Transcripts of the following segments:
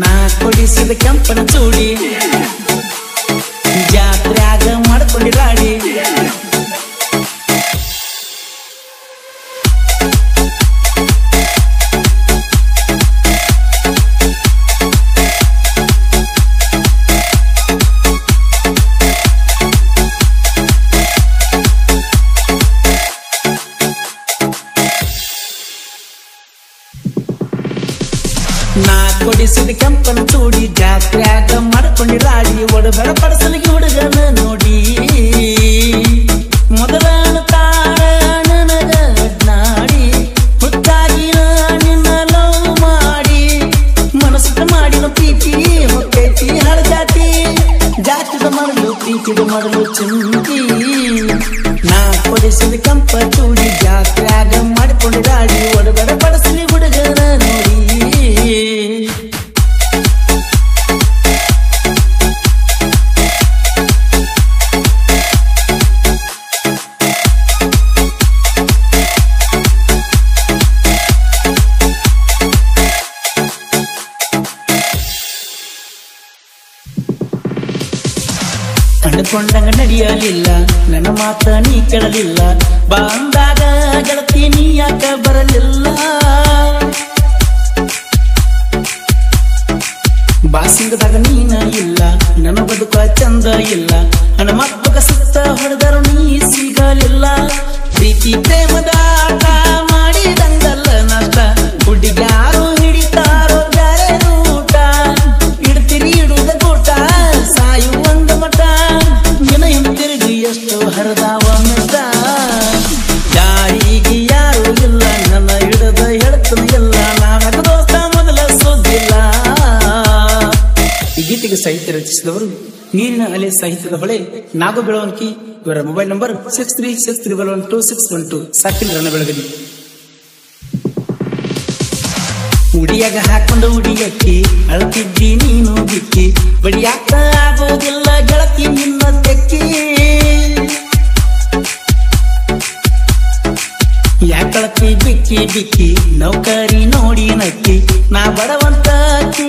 ನಾ ಕೊಡಿಸಿದ ಕೆಂಪನ ಚೂಡಿ ಜಾತ್ರ್ಯಾಗ ಮಾಡ್ಕೊಂಡಿರಾಡಿ ನಾ ಕೊಡಿಸಿದ ಕೆಂಪನ ಚೂಡಿ ಜಾತ್ರ್ಯಾಗ ಮಾಡ್ಕೊಂಡಿರಾಡಿ ಒಡಬೇಡ ಪಡಸಲಿಗೆ ಹುಡುಗನ ನೋಡಿ. ಮೊದಲ ತಾಳ ನನಗ ನಾಡಿ ಹುಟ್ಟಾಗಿ ನಿನ್ನ ಲವ್ ಮಾಡಿ. ಮನಸ್ಸಿಟ್ಟು ಮಾಡಿನ ಪ್ರೀತಿ ಹಳ ಹಳಜಾತಿ ಜಾತಿದ ಮಾಡಲು ಪ್ರೀತಿದ ಮಾಡಲು ಚಿಂತಿ. ನಾ ಕೊಡಿಸಿದ ಕೆಂಪ ಚೂಡಿ ಜಾತ್ರ್ಯಾಗ ಮಾಡಿಕೊಂಡಿರಾಡಿ ಒಡಬೆಡ ಅಂದುಕೊಂಡಂಗ ನಡೆಯಲಿಲ್ಲ. ನನ್ನ ಮಾತ ನೀ ಕೇಳಲಿಲ್ಲ. ಬಂದಾಗ ಗೆಳತಿ ನೀ ಯಾಕ ಬರಲಿಲ್ಲ? ಬಾಸಿಂಗದಾಗ ನೀನ ಇಲ್ಲ. ನನ್ನ ಬದುಕ ಚಂದ ಇಲ್ಲ. ನನ್ನ ಮಕ್ಕಳ ಸುತ್ತ ಹೊಡೆದರು ನೀ ಸಿಗಲಿಲ್ಲ. ಪ್ರೀತಿ, ಪ್ರೇಮದ ಆಟ. ಗೀತೆಗೆ ಸಾಹಿತ್ಯ ರಚಿಸಿದವರು, ನೀರಿನ ಅಲೆ ಸಾಹಿತ್ಯದ ಹೊಳೆ ನಾಗು ಇವರ mobile number six three six three one two six one two ಸಾಕಿಲ್ ರಣ ಬೆಳಗಲಿ ಉಡಿಯಾಗ ಹಾಕೊಂಡು ಉಡಿಯಕ್ಕಿ ಅಳ್ತಿದ್ದಿ ನೀನು ಬಿಕ್ಕಿ. ಬಡಿಯಾಕ ಆಗೋದಿಲ್ಲ ಗೆಳತಿ ನಿನ್ನ ತೆಕ್ಕಿ. ಯಾಕಳತಿ ಬಿಕ್ಕಿ ಬಿಕ್ಕಿ, ನೌಕರಿ ನೋಡಿ ನಕ್ಕಿ. ನಾ ಬಡವಂತ ಎಂದಾಕಿ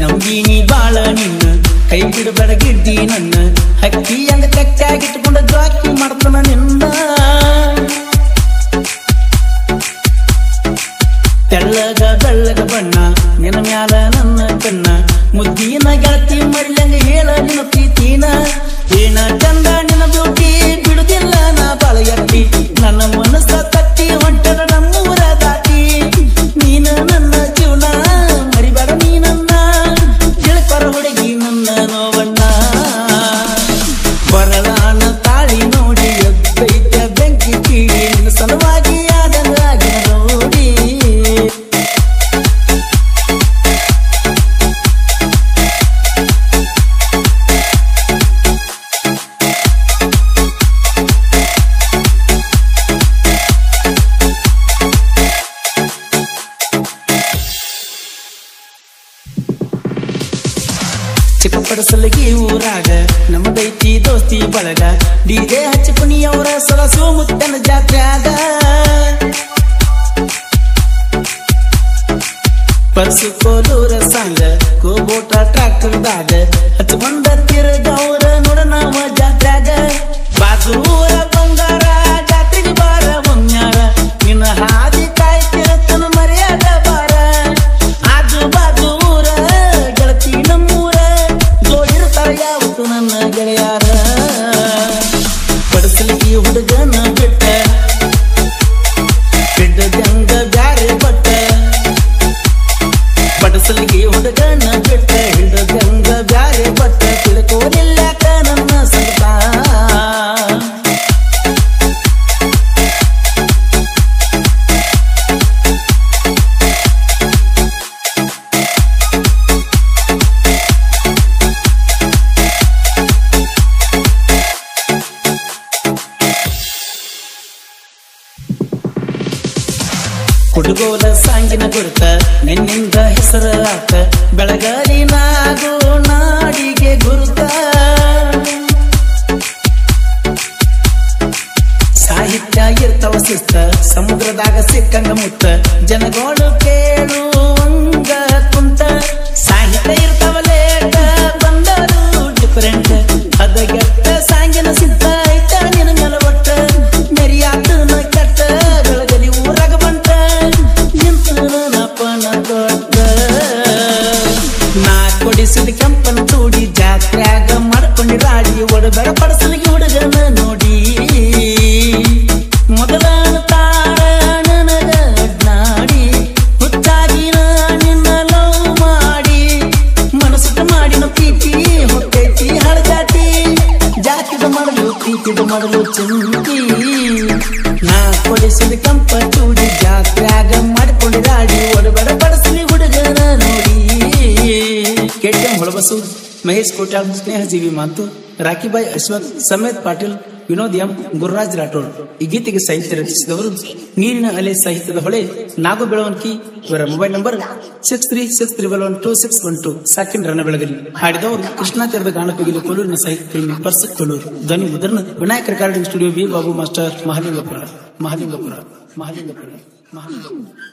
ನಂಬಿನಿ ಬಾಳ ನಿನ್ನ. ಕೈ ಬಿಡಬೇಡ ಗಿಡ್ಡಿ ನನ್ನ. ಹಕ್ಕಿ ಅಂದ ಕಚ್ಚಾಗಿಟ್ಕೊಂಡ ಜಾಕಿ ಮಾಡ್ತಾನ ನಿನ್ನ. ತೆಳ್ಳಗ ಬೆಳ್ಳಗ ಬಣ್ಣ, ನಿನ್ನ ಮ್ಯಾಲ ನನ್ನ ಕಣ್ಣ. ಮುದ್ದಿನ ಗೆಳತಿ ಮರಿಲಂಗ ಹೇಳ ನಿನ್ನ ಪ್ರೀತಿನ. ಏನ ಚಂದ ನಿನ್ನ ಬ್ಯೂಟಿ ಬಿಡುದಿಲ್ಲ ನಾ ಬಾಳ ಎತ್ತಿ. ಊರಾಗ ನಮ್ದೈತಿ ದೋಸ್ತಿ ಬಳಗ. ಡಿಜೆ ಹಚ್ಚಿ ಪುಣಿಯವರ ಸೊಲಸು ಮುತ್ತನ ಜಾತ್ರ್ಯಾಗ. ಪರ್ಸು ಕೋಲೂರ ಸಾಂಗ ಕೋಬೋಟ ಟ್ರಾಕ್ಟರ್ದಾಗ ಅಸಲಿಗೆ ಹುಡುಗ ಹುಡುಗೋಲ ಸಾಂಗಿನ ಗುರುತ, ನಿನ್ನಿಂದ ಹೆಸರ ಆತ ಬೆಳಗಾಲಿನಾಗೋ ನಾಡಿಗೆ ಗುರುತ. ಸಾಹಿತ್ಯ ಇರ್ತವ ಸುಸ್ತ, ಸಮುದ್ರದಾಗ ಸಿಕ್ಕಂಗ ಮುತ್ತ, ಜನಗೋಳು ಕೇಳುವಂಗ ಕುಂತ. ಸಾಹಿತ್ಯ ಇರ್ತಾವ ರಾಡಿ ಒಡಬೆಡ ಹುಡುಗನ ನೋಡಿ. ಮೊದಲ ತಾಳ ನನಗ ನಾಡಿ ಹುಚ್ಚಾಗಿ ನಾ ನಿನ್ನ ಲವ್ ಮಾಡಿ. ಮನಸ್ಸಿಟ್ಟು ಮಾಡಿನ ಪ್ರೀತಿ ಹೊಟ್ಟೈತಿ, ಹಳಜಾತಿ. ಜಾತಿದ ಮಾಡಲು, ಪ್ರೀತಿದ ಮಾಡಲು ಚಿಂತಿ. ನಾ ಕೊಡಿಸಿದ ಕಂಪ ಚೂಡಿ ಜಾತ್ರ್ಯಾಗ ಮಾಡಿಕೊಂಡಿ ರಾಡಿ ಒಡಬಡ ಪಡಸಲಿ ಹುಡುಗನ ನೋಡಿ. ಕೆಟಿಎಂ ಹೊಳಬಸು, ಮಹೇಶ್ ಕೋಟ್ಯಾಳ್ ಸ್ನೇಹ ಜೀವಿ ಮಾತು. ರಾಕಿಬಾಯಿ ಅಶ್ವಥ್ ಸಮೇತ್ ಪಾಟೀಲ್, ವಿನೋದ್ ಎಂ, ಗುರುರಾಜ್ ರಾಠೋಡ್. ಈ ಗೀತೆಗೆ ಸಾಹಿತ್ಯ ರಚಿಸಿದವರು ನೀರಿನ ಅಲೆ ಸಾಹಿತ್ಯದ ಹೊಳೆ ನಾಗು ಬೆಳವಣಿಗೆ. ಇವರ mobile number six three six three one two six one two. ಸಾಕಿನ್ ರನ ಬೆಳಗಲಿ ಹಾಡಿದವರು ಕೃಷ್ಣಾ ತೀರದ ಗಾಣಪಗಿಲು ಕೊಲ್ಲೂರಿನ ಸಾಹಿತ್ಯ ಪರ್ಸ್ ಕೊಲ್ಲೂರು. ಧ್ವನಿ ಮುದ್ರಣ Vinayaka recording studio B Babu master Mahalingapura. Mahalingapura. Mahalingapura. Mahalingapura.